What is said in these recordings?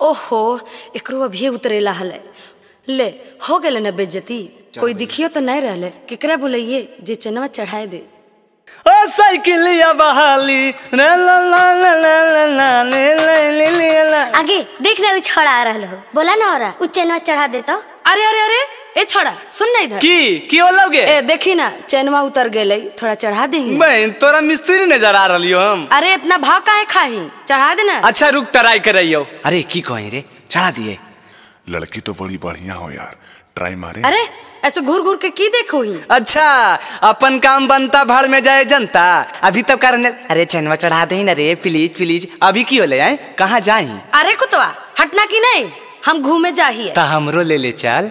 ओहो एकरो अभी उतरेला हले। ले हो गए न बेज्जती कोई दिखियो तो नहीं रहले। केकरा बोलिए जे चनवा चढ़ाए दे? ओ साइकिलिया बहाली ला ला ला ला ला ला ला ले ले ले ले। आगे देख ले छोड़ा आ रहल हो। बोला ना हो उ चनवा चढ़ा दे तो। अरे अरे अरे! ए छोड़ा सुन ना इधर। की की हो लोगे ए देखी ना चैनवा उतर गेले थोड़ा चढ़ा दे बहन तोरा मिस्त्री नज़र आ रही हम। अरे इतना भाव काहे खाही? चढ़ा दे ना। अच्छा रुक ट्राई कर रही अरे की कहे रे? चढ़ा दिए। लड़की तो बड़ी बढ़िया हो यार ट्राई मारे। अरे ऐसे घूर घूर के की देखो ही? अच्छा अपन काम बनता भाड़ में जाए जनता। अभी तब कारण अरे चनवा चढ़ा दे ना रे प्लीज़ प्लीज़ अभी की होले आए? कहाँ जाई अरे कुतवा हटना की नहीं? हम घूमे जाहिए। ता हमरो ले ले चल।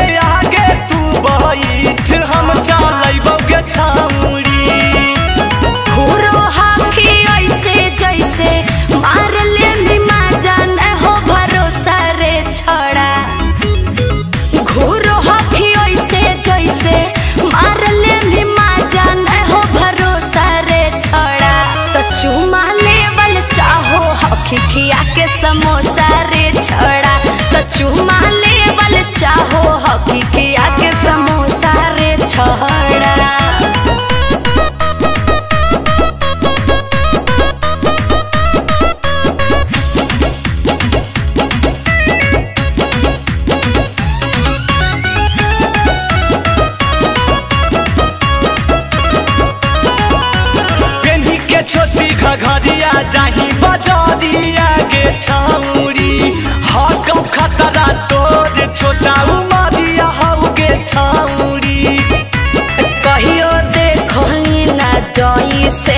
जाही बजरिया के छाउरी हकौ खतरा तोर छोटा उमरिया हौ के छाउरी कहियो देखो ना जई से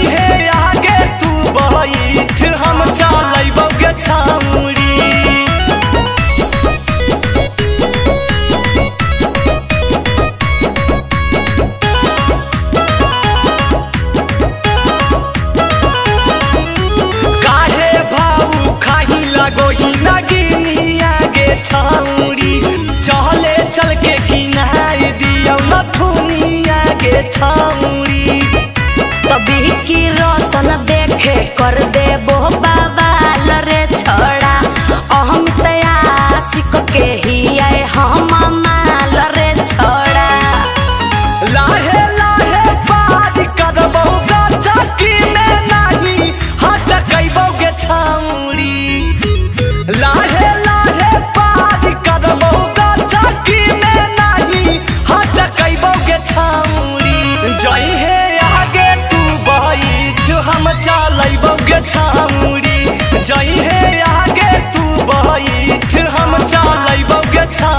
नथुनिया तभी की रोशन देखे कर दे बो बाबा। अच्छा छामुड़ी जई है आगे तू बैठ हम चलैबौ के छा